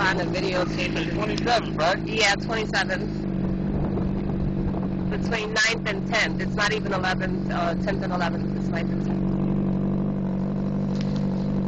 on a videotape it. 27th, right? Yeah, 27th. Between 9th and 10th. It's not even 11th, uh, 10th and 11th. It's 9th and 10th.